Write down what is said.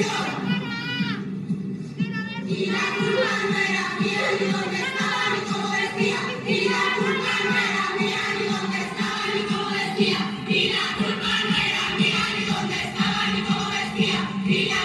Y la culpa no era mía ni donde estaba ni como decía. Y la culpa no era mía ni donde estaba ni como decía. Y la culpa no era mía ni donde estaba ni como decía. Y la